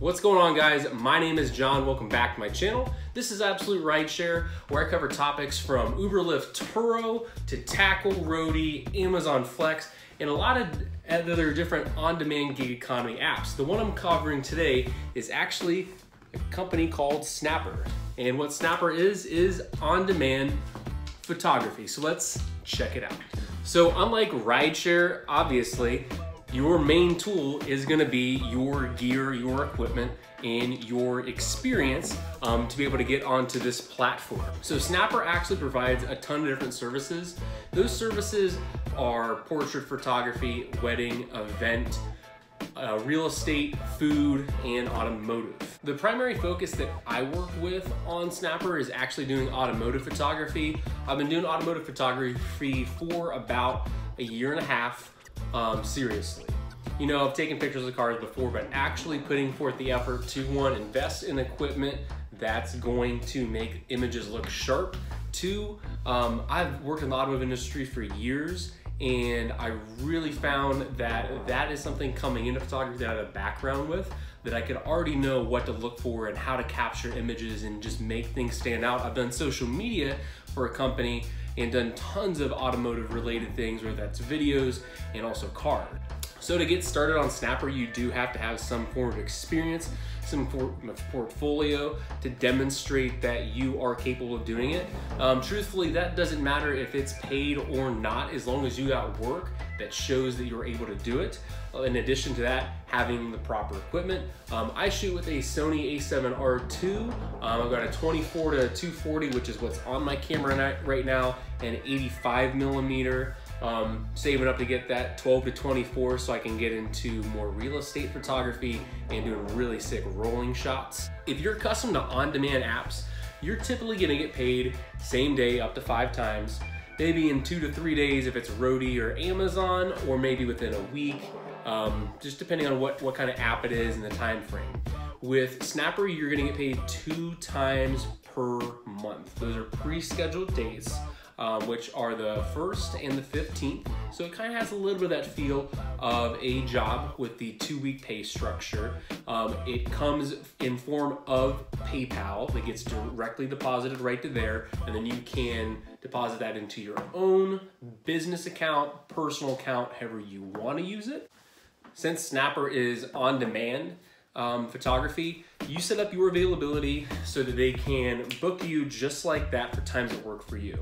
What's going on guys? My name is John, welcome back to my channel. This is Absolute Rideshare, where I cover topics from Uber Lyft Turo to Takl, Roadie, Amazon Flex, and a lot of other different on-demand gig economy apps. The one I'm covering today is actually a company called Snappr. And what Snappr is, is on-demand photography. So let's check it out. So unlike rideshare, obviously, your main tool is gonna be your gear, your equipment, and your experience um, to be able to get onto this platform. So Snappr actually provides a ton of different services. Those services are portrait photography, wedding, event, uh, real estate, food, and automotive. The primary focus that I work with on Snappr is actually doing automotive photography. I've been doing automotive photography for about a year and a half um, seriously. You know, I've taken pictures of cars before, but actually putting forth the effort to one, invest in equipment that's going to make images look sharp. Two, um, I've worked in the automotive industry for years and I really found that that is something coming into photography that I have a background with that I could already know what to look for and how to capture images and just make things stand out. I've done social media for a company and done tons of automotive related things, whether that's videos and also cars. So to get started on Snappr, you do have to have some form of experience, some form of portfolio to demonstrate that you are capable of doing it. Um, truthfully, that doesn't matter if it's paid or not, as long as you got work that shows that you're able to do it. Uh, in addition to that, having the proper equipment. Um, I shoot with a Sony a7R II. Um, I've got a 24 to 240, which is what's on my camera right now, and 85 millimeter. Um, saving up to get that 12 to 24 so I can get into more real estate photography and doing really sick rolling shots. If you're accustomed to on-demand apps, you're typically gonna get paid same day up to five times, maybe in two to three days if it's Roadie or Amazon, or maybe within a week, um, just depending on what, what kind of app it is and the time frame. With Snappr, you're gonna get paid two times per month. Those are pre-scheduled dates um, which are the 1st and the 15th. So it kind of has a little bit of that feel of a job with the two week pay structure. Um, it comes in form of PayPal that gets directly deposited right to there, and then you can deposit that into your own business account, personal account, however you want to use it. Since Snappr is on demand, um, photography, you set up your availability so that they can book you just like that for times that work for you.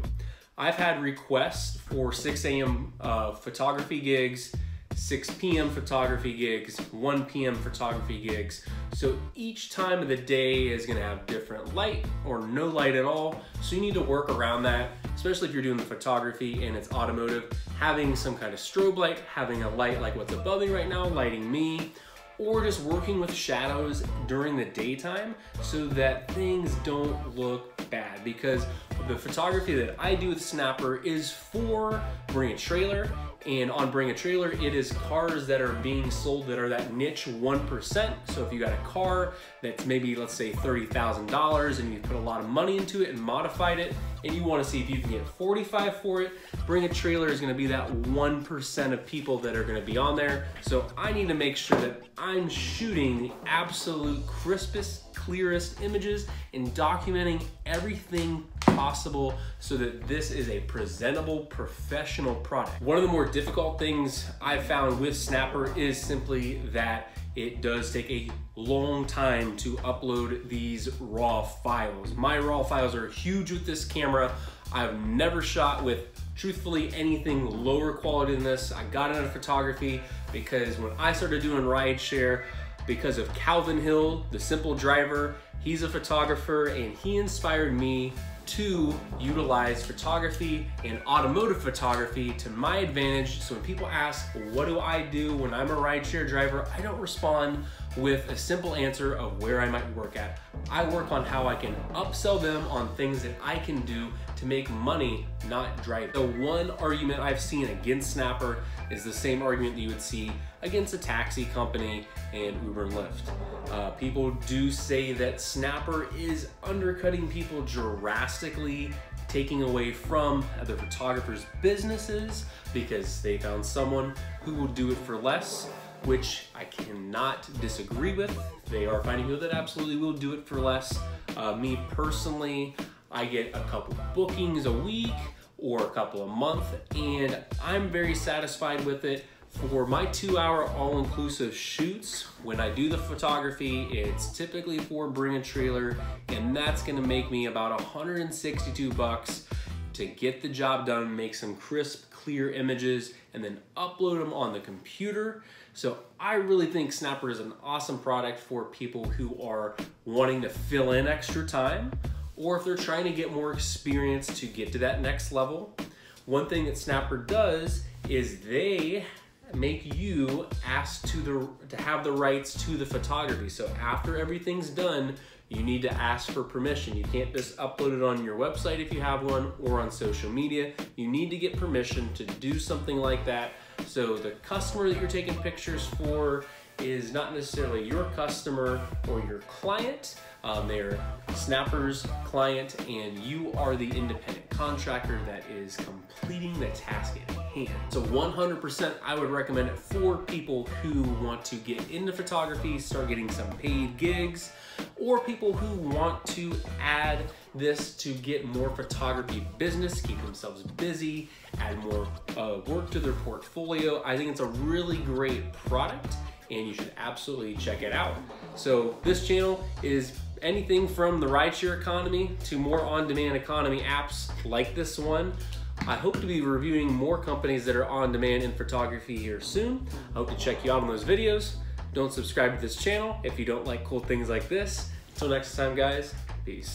I've had requests for 6 a.m. Uh, photography gigs, 6 p.m. photography gigs, 1 p.m. photography gigs. So each time of the day is gonna have different light or no light at all. So you need to work around that, especially if you're doing the photography and it's automotive. Having some kind of strobe light, having a light like what's above me right now, lighting me, or just working with shadows during the daytime so that things don't look bad because the photography that I do with Snappr is for Bring a Trailer and on Bring a Trailer, it is cars that are being sold that are that niche 1%. So if you got a car that's maybe, let's say $30,000 and you put a lot of money into it and modified it, and you wanna see if you can get 45 for it, Bring a Trailer is gonna be that 1% of people that are gonna be on there. So I need to make sure that I'm shooting the absolute crispest clearest images and documenting everything possible so that this is a presentable professional product. One of the more difficult things I've found with Snappr is simply that it does take a long time to upload these raw files. My raw files are huge with this camera. I've never shot with truthfully anything lower quality than this. I got into photography because when I started doing rideshare, because of Calvin Hill, the simple driver. He's a photographer and he inspired me to utilize photography and automotive photography to my advantage. So when people ask, what do I do when I'm a rideshare driver? I don't respond with a simple answer of where I might work at. I work on how I can upsell them on things that I can do to make money, not drive. The one argument I've seen against Snappr is the same argument that you would see against a taxi company and Uber and Lyft. Uh, people do say that Snappr is undercutting people drastically, taking away from other photographers' businesses because they found someone who will do it for less. Which I cannot disagree with. They are finding people that absolutely will do it for less. Uh, me personally, I get a couple bookings a week or a couple a month, and I'm very satisfied with it. For my two hour all inclusive shoots, when I do the photography, it's typically for bring a trailer, and that's gonna make me about 162 bucks to get the job done, make some crisp, clear images, and then upload them on the computer. So I really think Snappr is an awesome product for people who are wanting to fill in extra time, or if they're trying to get more experience to get to that next level. One thing that Snappr does is they make you ask to the to have the rights to the photography. So after everything's done, you need to ask for permission. You can't just upload it on your website if you have one or on social media. You need to get permission to do something like that. So the customer that you're taking pictures for is not necessarily your customer or your client. Um, they're Snappr's client, and you are the independent contractor that is completing the task hand. So 100% I would recommend it for people who want to get into photography, start getting some paid gigs, or people who want to add this to get more photography business, keep themselves busy, add more uh, work to their portfolio. I think it's a really great product and you should absolutely check it out. So this channel is anything from the rideshare economy to more on-demand economy apps like this one. I hope to be reviewing more companies that are on demand in photography here soon. I hope to check you out on those videos. Don't subscribe to this channel if you don't like cool things like this. Until next time, guys, peace.